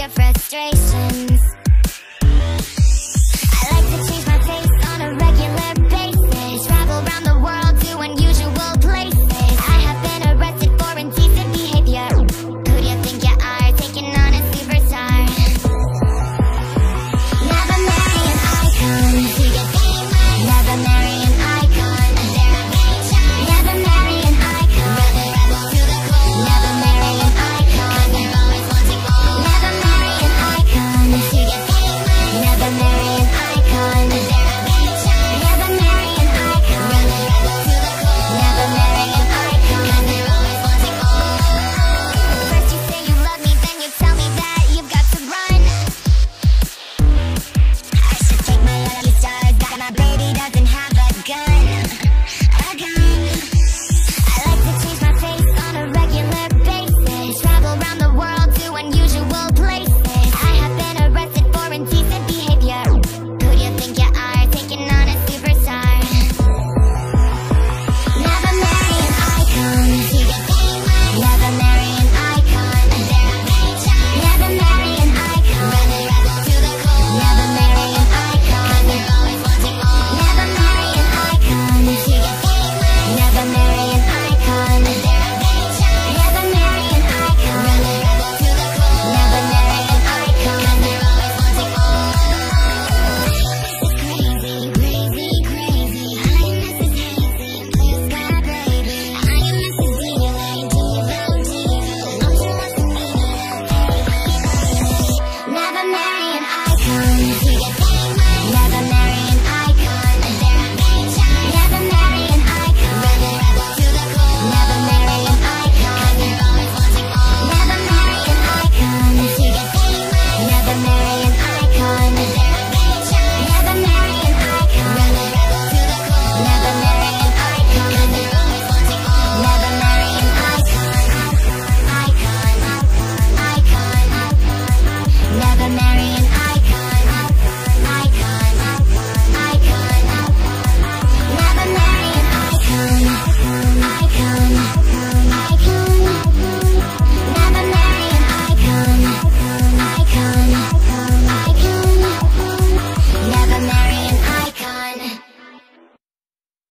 your frustration. Sweet.